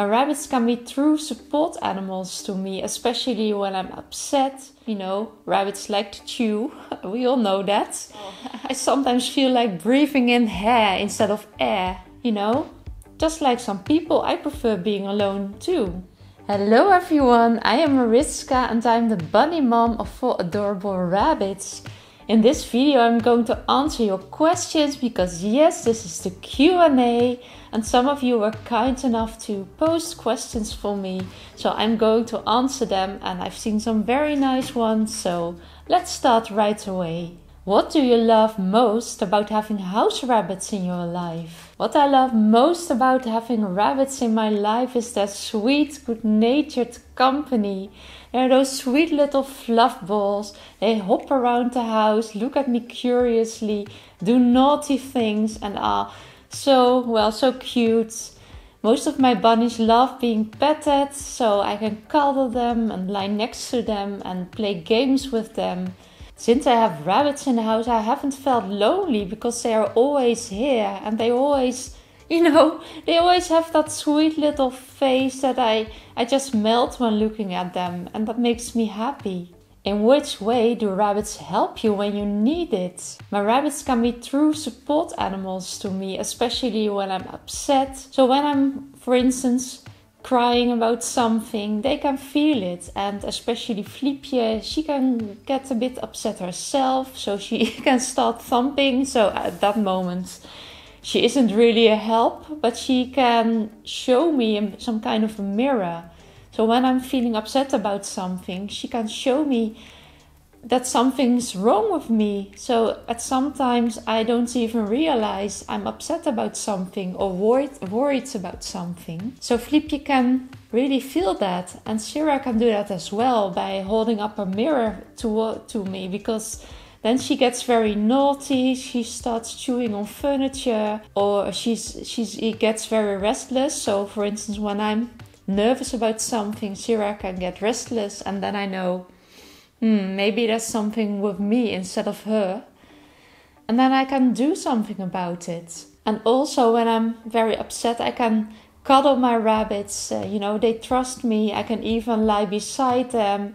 My rabbits can be true support animals to me, especially when I'm upset. You know, rabbits like to chew. We all know that. Oh. I sometimes feel like breathing in hair instead of air, you know? Just like some people, I prefer being alone too. Hello everyone, I am Mariska and I'm the bunny mom of four adorable rabbits. In this video I'm going to answer your questions because yes, this is the Q&A and some of you were kind enough to post questions for me. So I'm going to answer them and I've seen some very nice ones. So let's start right away. What do you love most about having house rabbits in your life? What I love most about having rabbits in my life is their sweet, good natured company. They're those sweet little fluff balls. They hop around the house, look at me curiously, do naughty things, and are so, well, so cute. Most of my bunnies love being petted, so I can cuddle them and lie next to them and play games with them. Since I have rabbits in the house, I haven't felt lonely because they are always here and they always, you know, they always have that sweet little face that I, I just melt when looking at them and that makes me happy. In which way do rabbits help you when you need it? My rabbits can be true support animals to me, especially when I'm upset. So, when I'm, for instance, crying about something, they can feel it. And especially Fliepje, she can get a bit upset herself, so she can start thumping. So at that moment, she isn't really a help, but she can show me some kind of a mirror. So when I'm feeling upset about something, she can show me that something's wrong with me. So at sometimes I don't even realize I'm upset about something or worried, worried about something. So Fliepje can really feel that, and Sarah can do that as well by holding up a mirror to to me because. Then she gets very naughty. She starts chewing on furniture, or she's she's she gets very restless. So, for instance, when I'm nervous about something, Sarah can get restless, and then I know hmm, maybe there's something with me instead of her. And then I can do something about it. And also, when I'm very upset, I can cuddle my rabbits. Uh, you know, they trust me. I can even lie beside them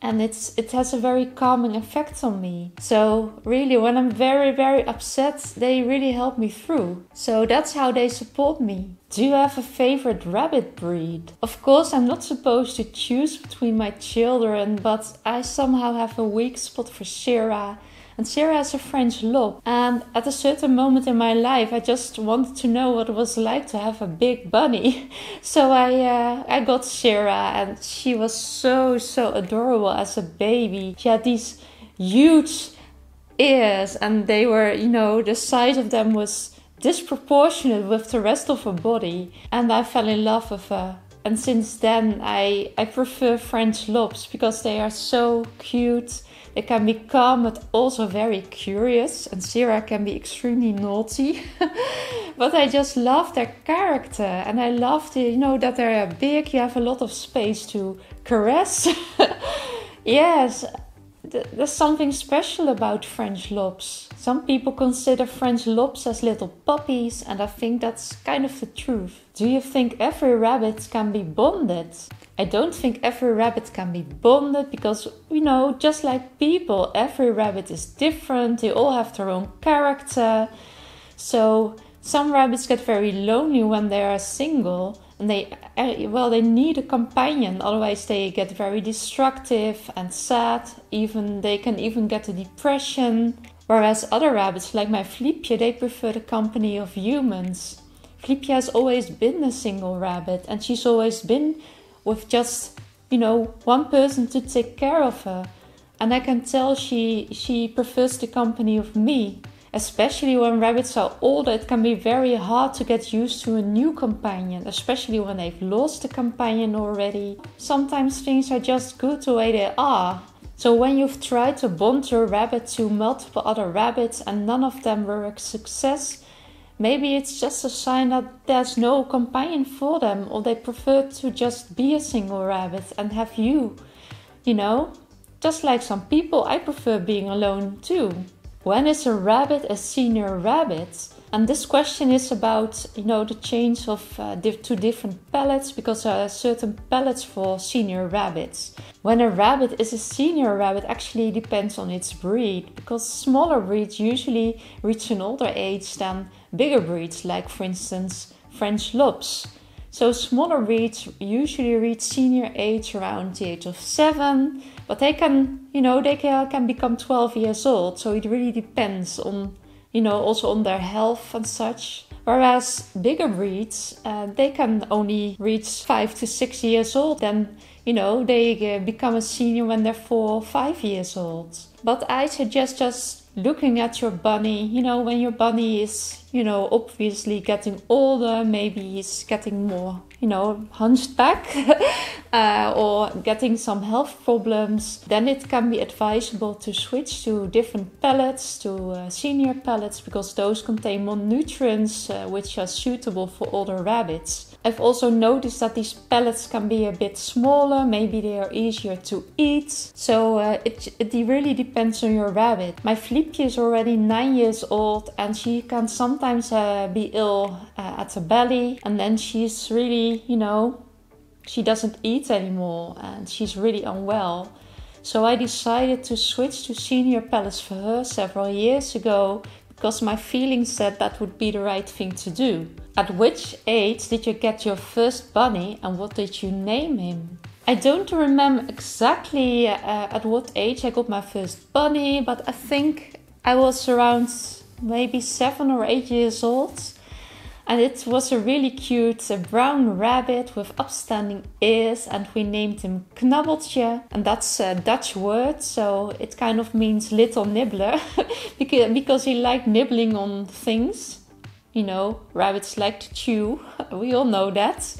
and it's it has a very calming effect on me. So really when I'm very very upset, they really help me through. So that's how they support me. Do you have a favorite rabbit breed? Of course, I'm not supposed to choose between my children, but I somehow have a weak spot for Sarah and Sarah has a French Lop. And at a certain moment in my life, I just wanted to know what it was like to have a big bunny. So I uh, I got Sarah, and she was so so adorable as a baby. She had these huge ears, and they were you know the size of them was disproportionate with the rest of her body. And I fell in love with her and since then I, I prefer French Lops because they are so cute they can be calm but also very curious, and Sarah can be extremely naughty. but I just love their character, and I love the, you know that they're big. You have a lot of space to caress. yes, there's something special about French Lops. Some people consider French Lops as little puppies, and I think that's kind of the truth. Do you think every rabbit can be bonded? I don't think every rabbit can be bonded because, you know, just like people, every rabbit is different, they all have their own character. So, some rabbits get very lonely when they are single and they eh, well they need a companion. Otherwise they get very destructive and sad. Even they can even get a depression. Whereas other rabbits like my Fliepje they prefer the company of humans. Fliepje has always been a single rabbit and she's always been with just you know one person to take care of her. And i can tell she she prefers the company of me especially when rabbits are older. It can be very hard to get used to a new companion especially when they've lost a companion already. Sometimes things are just good the way they are. So when you've tried to bond your rabbit to multiple other rabbits and none of them were a success Maybe it's just a sign that there's no companion for them, or they prefer to just be a single rabbit and have you. You know? Just like some people, I prefer being alone too. When is a rabbit a senior rabbit? And this question is about, you know, the change of uh, two different pellets because there are certain pellets for senior rabbits. When a rabbit is a senior rabbit actually depends on its breed because smaller breeds usually reach an older age than bigger breeds like for instance French Lops. So smaller breeds usually reach senior age around the age of 7, but they can, you know, they can, can become 12 years old. So it really depends on you know, also on their health and such. Whereas bigger breeds, uh, they can only reach five to six years old. Then, you know, they uh, become a senior when they're four or five years old. But I suggest just looking at your bunny, you know, when your bunny is, you know, obviously getting older, maybe he's getting more, you know, hunched back uh, or getting some health problems, then it can be advisable to switch to different pellets, to uh, senior pellets, because those contain more nutrients uh, which are suitable for older rabbits. I've also noticed that these pellets can be a bit smaller, maybe they are easier to eat. So uh, it, it really depends on your rabbit. My Fliepje is already 9 years old and she can sometimes uh, be ill uh, at the belly and then she's really, you know, she doesn't eat anymore and she's really unwell. So I decided to switch to senior pellets for her several years ago because my feelings said that would be the right thing to do. At which age did you get your first bunny and what did you name him? I don't remember exactly uh, at what age I got my first bunny, but I think I was around maybe seven or eight years old. And it was a really cute brown rabbit with upstanding ears, and we named him Knabbeltje. And that's a Dutch word, so it kind of means little nibbler because he liked nibbling on things. You know, rabbits like to chew. we all know that.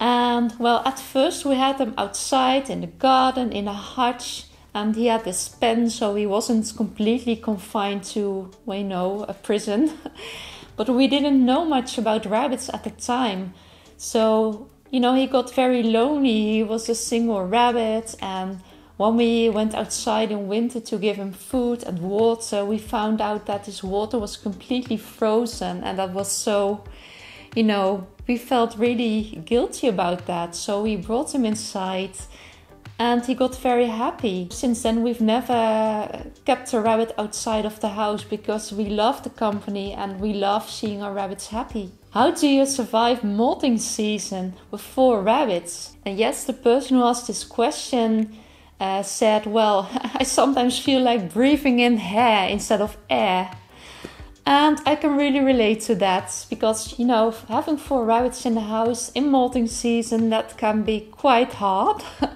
And well, at first we had him outside in the garden in a hutch, and he had this pen, so he wasn't completely confined to, well, you know, a prison. but we didn't know much about rabbits at the time. So, you know, he got very lonely. He was a single rabbit, and when we went outside in winter to give him food and water, we found out that his water was completely frozen, and that was so, you know, we felt really guilty about that. So we brought him inside and he got very happy. Since then, we've never kept a rabbit outside of the house because we love the company and we love seeing our rabbits happy. How do you survive molting season with four rabbits? And yes, the person who asked this question uh, said, Well, I sometimes feel like breathing in hair instead of air. And I can really relate to that because, you know, having four rabbits in the house in molting season, that can be quite hard.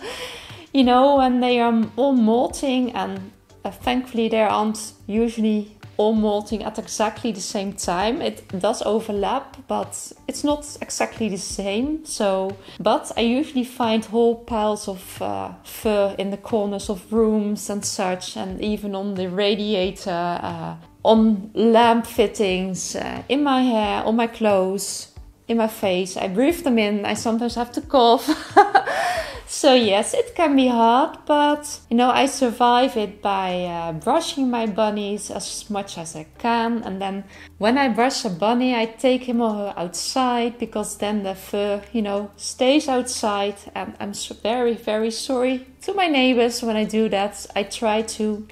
you know, when they are all molting, and uh, thankfully they aren't usually all molting at exactly the same time. It does overlap, but it's not exactly the same. So, but I usually find whole piles of uh, fur in the corners of rooms and such, and even on the radiator, uh, on lamp fittings, uh, in my hair, on my clothes, in my face. I breathe them in. I sometimes have to cough. So, yes, it can be hard, but you know, I survive it by uh, brushing my bunnies as much as I can. And then when I brush a bunny, I take him or her outside because then the fur, you know, stays outside. And I'm very, very sorry to my neighbors when I do that. I try to, you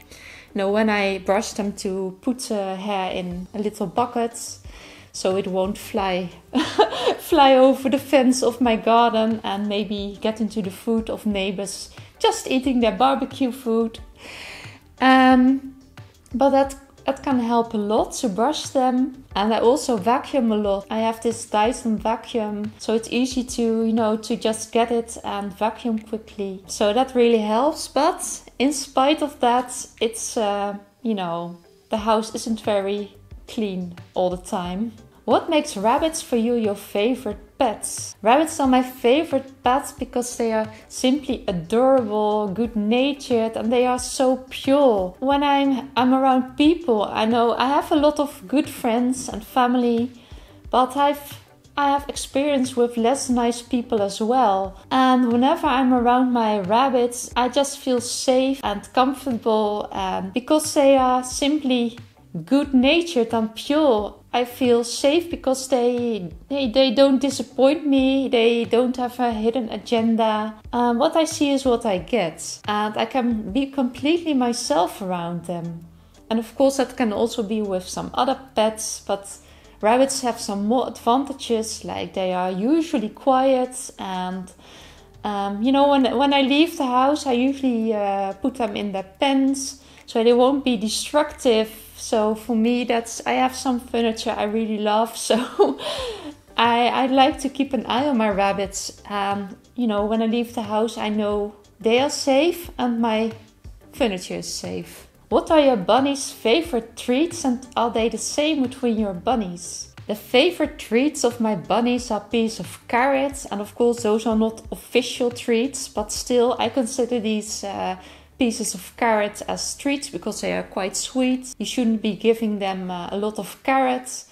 know, when I brush them to put uh, hair in a little bucket so it won't fly fly over the fence of my garden and maybe get into the food of neighbors just eating their barbecue food. Um, but that that can help a lot to brush them and I also vacuum a lot. I have this Dyson vacuum so it's easy to you know to just get it and vacuum quickly. So that really helps but in spite of that it's uh, you know the house isn't very clean all the time. What makes rabbits for you your favorite pets? Rabbits are my favorite pets because they are simply adorable, good natured, and they are so pure. When I'm, I'm around people, I know I have a lot of good friends and family, but I've I have experience with less nice people as well. And whenever I'm around my rabbits, I just feel safe and comfortable. And because they are simply good natured and pure, I feel safe because they, they they don't disappoint me. They don't have a hidden agenda. Um, what I see is what I get, and I can be completely myself around them. And of course, that can also be with some other pets, but rabbits have some more advantages, like they are usually quiet and. Um, you know, when when I leave the house, I usually uh, put them in their pens so they won't be destructive. So for me, that's I have some furniture I really love. So I I like to keep an eye on my rabbits. Um, you know, when I leave the house, I know they are safe and my furniture is safe. What are your bunny's favorite treats and are they the same between your bunnies? The favorite treats of my bunnies are piece of carrots, and of course those are not official treats, but still I consider these uh, pieces of carrot as treats because they are quite sweet. You shouldn't be giving them uh, a lot of carrots.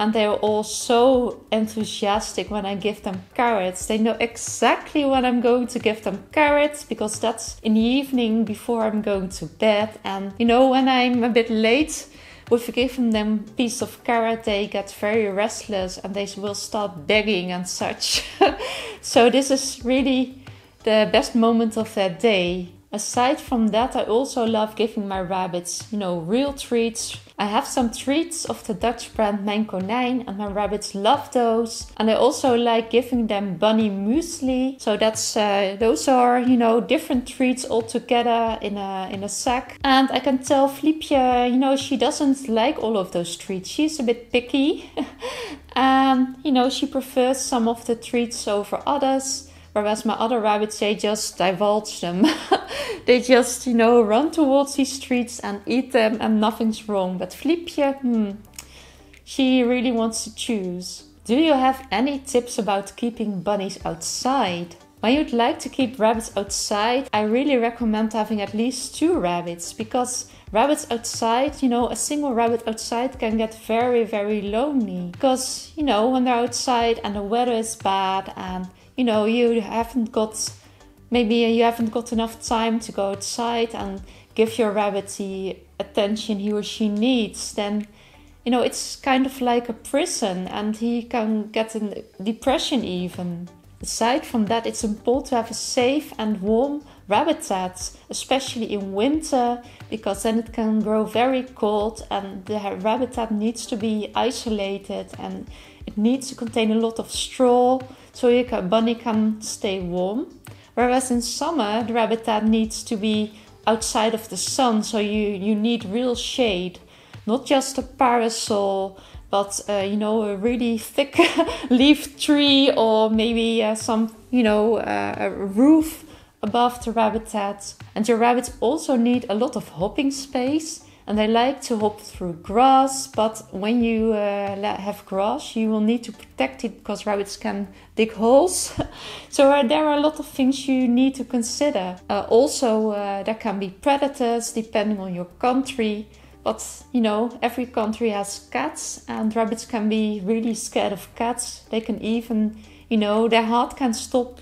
And they are all so enthusiastic when I give them carrots. They know exactly when I'm going to give them carrots because that's in the evening before I'm going to bed. And you know, when I'm a bit late with giving them piece of carrot, they get very restless and they will start begging and such. so this is really the best moment of their day. Aside from that, I also love giving my rabbits, you know, real treats. I have some treats of the Dutch brand Mijn Konijn and my rabbits love those. And I also like giving them bunny muesli. So that's uh, those are, you know, different treats all together in a in a sack. And I can tell Fliepje, you know, she doesn't like all of those treats. She's a bit picky. and, you know, she prefers some of the treats over others. Whereas my other rabbits, they just divulge them. they just, you know, run towards these treats and eat them and nothing's wrong. But Fliepje, hmm, she really wants to choose. Do you have any tips about keeping bunnies outside? When you'd like to keep rabbits outside, I really recommend having at least two rabbits because rabbits outside, you know, a single rabbit outside can get very, very lonely. Because, you know, when they're outside and the weather is bad and you know you haven't got maybe you haven't got enough time to go outside and give your rabbit the attention he or she needs then you know it's kind of like a prison and he can get in depression even. Aside from that it's important to have a safe and warm rabbit habitat especially in winter because then it can grow very cold and the rabbit habitat needs to be isolated and it needs to contain a lot of straw so your bunny can stay warm. Whereas in summer, the habitat needs to be outside of the sun, so you, you need real shade, not just a parasol, but uh, you know a really thick leaf tree or maybe uh, some you know uh, a roof above the rabbit habitat. And your rabbits also need a lot of hopping space and they like to hop through grass. But when you uh, have grass, you will need to protect it because rabbits can dig holes. so uh, there are a lot of things you need to consider. Uh, also, uh, there can be predators depending on your country. But you know, every country has cats, and rabbits can be really scared of cats. They can even, you know, their heart can stop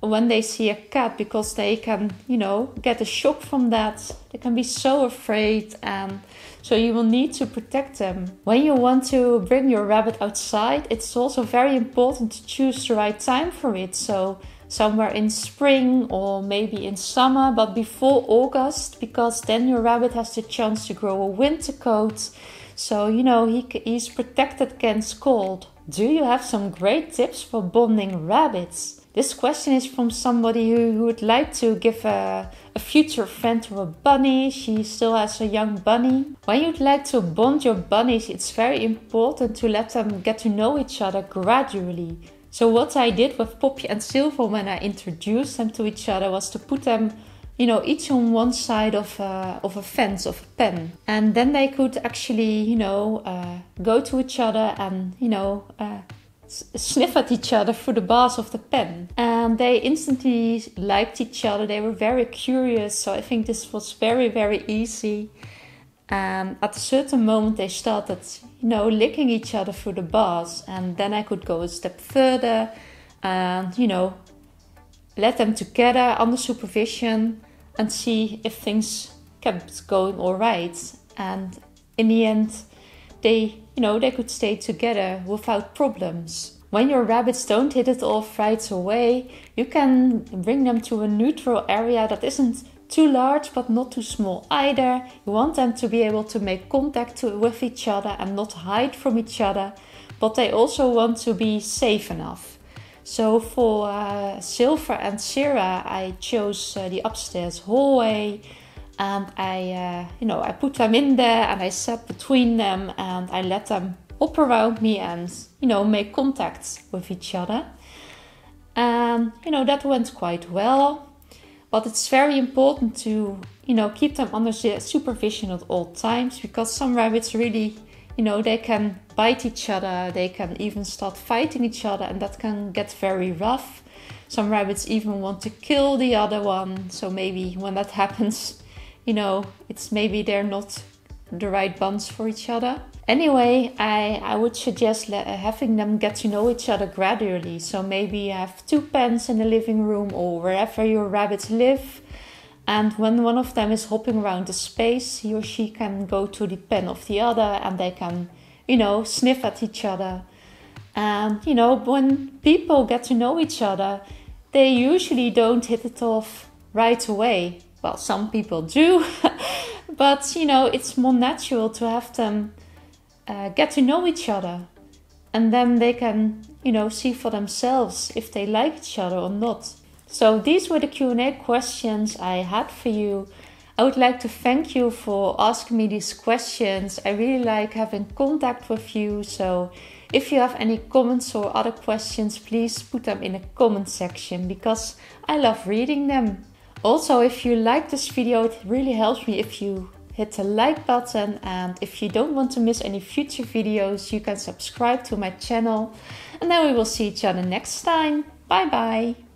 when they see a cat because they can, you know, get a shock from that. They can be so afraid and so you will need to protect them. When you want to bring your rabbit outside, it's also very important to choose the right time for it. So somewhere in spring or maybe in summer, but before August because then your rabbit has the chance to grow a winter coat. So, you know, he, he's protected against cold. Do you have some great tips for bonding rabbits? This question is from somebody who, would like to give a, a future friend to a bunny. She still has a young bunny. When you'd like to bond your bunnies, it's very important to let them get to know each other gradually. So, what I did with Poppy and Silver when I introduced them to each other was to put them you know, each on one side of a, of a fence, of a pen. And then they could actually, you know, uh, go to each other and, you know, uh, sniff at each other through the bars of the pen. And they instantly liked each other. They were very curious. So I think this was very, very easy. And at a certain moment, they started, you know, licking each other through the bars. And then I could go a step further and, you know, let them together under supervision and see if things kept going all right. And in the end, they, you know, they could stay together without problems. When your rabbits don't hit it off right away, you can bring them to a neutral area that isn't too large but not too small either. You want them to be able to make contact to, with each other and not hide from each other, but they also want to be safe enough. So for uh, Silver and Sarah, I chose uh, the upstairs hallway and I, uh, you know, I put them in there and I sat between them and I let them up around me and, you know, make contact with each other. And, you know, that went quite well. But it's very important to, you know, keep them under supervision at all times because some rabbits really, you know, they can bite each other, they can even start fighting each other, and that can get very rough. Some rabbits even want to kill the other one. So maybe when that happens, you know, it's maybe they're not the right bonds for each other. Anyway, I, I would suggest uh, having them get to know each other gradually. So maybe have two pens in the living room or wherever your rabbits live. And when one of them is hopping around the space, he or she can go to the pen of the other and they can, you know, sniff at each other. And, you know, when people get to know each other, they usually don't hit it off right away. Well, some people do, but, you know, it's more natural to have them uh, get to know each other and then they can you know see for themselves if they like each other or not so these were the q&a questions i had for you i would like to thank you for asking me these questions. I really like having contact with you so if you have any comments or other questions please put them in the comment section because i love reading them. Also if you like this video it really helps me if you hit the like button and if you don't want to miss any future videos you can subscribe to my channel. And then we will see each other next time. Bye bye